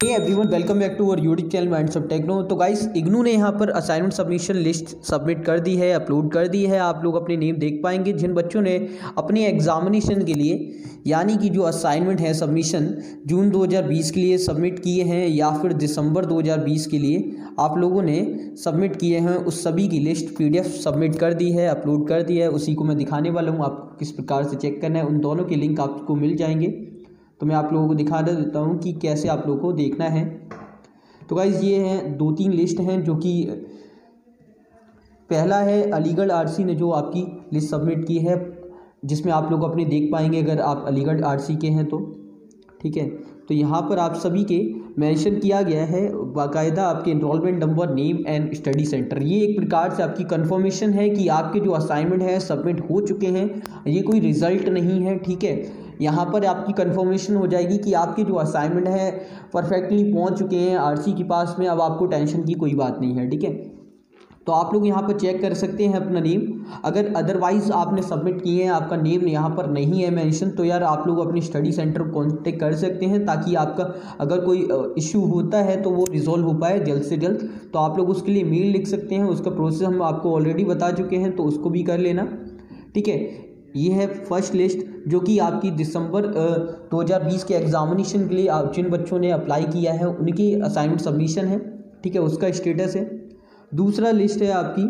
Hey everyone welcome back to our YouTube channel minds of techno तो guys IGNOU ने यहाँ पर असाइनमेंट सबमिशन लिस्ट सबमिट कर दी है अपलोड कर दी है। आप लोग अपने नेम देख पाएँगे। जिन बच्चों ने अपने एग्जामिनेशन के लिए, यानी कि जो असाइनमेंट है सबमिशन जून 2020 के लिए सबमिट किए हैं या फिर दिसंबर 2020 के लिए आप लोगों ने सबमिट किए हैं, उस सभी की लिस्ट पीडीएफ सबमिट कर दी है अपलोड कर दी है। उसी को मैं दिखाने वाला हूँ। आपको किस प्रकार से चेक करना है, उन दोनों के लिंक आपको मिल जाएँगे। तो मैं आप लोगों को दिखा देता हूँ कि कैसे आप लोगों को देखना है। तो गाइज़ ये हैं दो तीन लिस्ट हैं जो कि, पहला है अलीगढ़ आरसी ने जो आपकी लिस्ट सबमिट की है, जिसमें आप लोग अपने देख पाएँगे अगर आप अलीगढ़ आरसी के हैं तो। ठीक है? तो यहाँ पर आप सभी के मेंशन किया गया है बाकायदा आपके enrolment number name and study centre ये एक प्रकार से आपकी कंफर्मेशन है कि आपके जो असाइनमेंट है सबमिट हो चुके हैं। ये कोई रिज़ल्ट नहीं है, ठीक है? यहाँ पर आपकी कंफर्मेशन हो जाएगी कि आपके जो असाइनमेंट है परफेक्टली पहुँच चुके हैं आरसी के पास में अब आपको टेंशन की कोई बात नहीं है ठीक है? तो आप लोग यहाँ पर चेक कर सकते हैं अपना नेम अगर अदरवाइज़ आपने सबमिट किए हैं आपका नेम यहाँ पर नहीं है मेंशन तो यार आप लोग अपनी स्टडी सेंटर को कॉन्टेक्ट कर सकते हैं ताकि आपका अगर कोई इशू होता है तो वो रिजॉल्व हो पाए जल्द से जल्द। तो आप लोग उसके लिए मेल लिख सकते हैं उसका प्रोसेस हम आपको ऑलरेडी बता चुके हैं तो उसको भी कर लेना ठीक है? ये है फ़र्स्ट लिस्ट जो कि आपकी दिसंबर 2020 के एग्ज़ामिनेशन के लिए आप, जिन बच्चों ने अप्लाई किया है, उनकी असाइनमेंट सबमिशन है, ठीक है, उसका स्टेटस है। दूसरा लिस्ट है आपकी,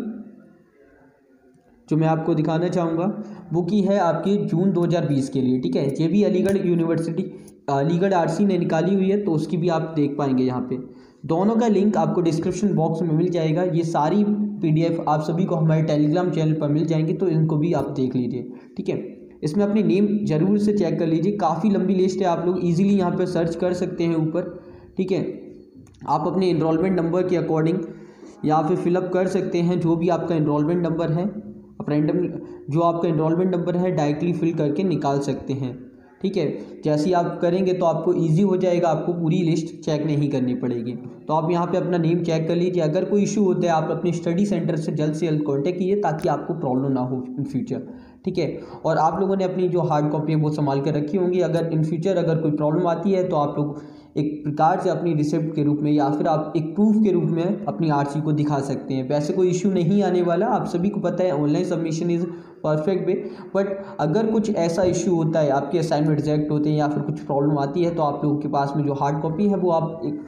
जो मैं आपको दिखाना चाहूँगा, वो की है आपकी जून 2020 के लिए, ठीक है। ये भी अलीगढ़ यूनिवर्सिटी अलीगढ़ आरसी ने निकाली हुई है तो उसकी भी आप देख पाएँगे यहाँ पे। दोनों का लिंक आपको डिस्क्रिप्शन बॉक्स में मिल जाएगा। ये सारी पीडीएफ आप सभी को हमारे टेलीग्राम चैनल पर मिल जाएँगी तो इनको भी आप देख लीजिए, ठीक है? इसमें अपनी नेम ज़रूर से चेक कर लीजिए। काफ़ी लंबी लिस्ट है, आप लोग इजीली यहाँ पर सर्च कर सकते हैं ऊपर, ठीक है? आप अपने इनरोलमेंट नंबर के अकॉर्डिंग या फिर फिलअप कर सकते हैं, जो भी आपका इनरोलमेंट नंबर है, आप रैंडम जो आपका इनरोलमेंट नंबर है डायरेक्टली फिल करके निकाल सकते हैं। ठीक है? जैसे ही आप करेंगे तो आपको इजी हो जाएगा, आपको पूरी लिस्ट चेक नहीं करनी पड़ेगी। तो आप यहाँ पे अपना नेम चेक कर लीजिए। अगर कोई इशू होता है, आप अपने स्टडी सेंटर से जल्द से जल्द कॉन्टेक्ट कीजिए ताकि आपको प्रॉब्लम ना हो इन फ्यूचर ठीक है? और आप लोगों ने अपनी जो हार्ड कॉपी है, वो संभाल कर रखी होंगी। अगर इन फ्यूचर अगर कोई प्रॉब्लम आती है तो आप लोग एक प्रकार से अपनी रिसिप्ट के रूप में या फिर आप एक प्रूफ के रूप में अपनी आरसी को दिखा सकते हैं। वैसे कोई इशू नहीं आने वाला, आप सभी को पता है online submission is perfect way but अगर कुछ ऐसा इशू होता है, आपके असाइनमेंट रिजेक्ट होते हैं या फिर कुछ प्रॉब्लम आती है तो आप लोगों के पास में जो हार्ड कॉपी है, वो आप एक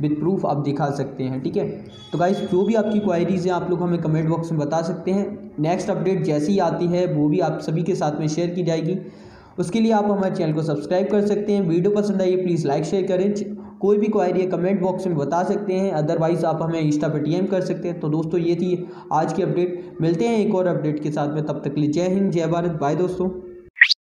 विद प्रूफ आप दिखा सकते हैं, ठीक है? तो गाइस जो भी आपकी क्वायरीज़ हैं, आप लोग हमें कमेंट बॉक्स में बता सकते हैं। नेक्स्ट अपडेट जैसी आती है, वो भी आप सभी के साथ में शेयर की जाएगी। उसके लिए आप हमारे चैनल को सब्सक्राइब कर सकते हैं। वीडियो पसंद आई प्लीज़ लाइक शेयर करें। कोई भी क्वायरी कमेंट बॉक्स में बता सकते हैं। अदरवाइज़ आप हमें इंस्टा पर टीएम कर सकते हैं। तो दोस्तों, ये थी आज की अपडेट मिलते हैं एक और अपडेट के साथ में। तब तक लिए जय हिंद, जय भारत। बाय दोस्तों।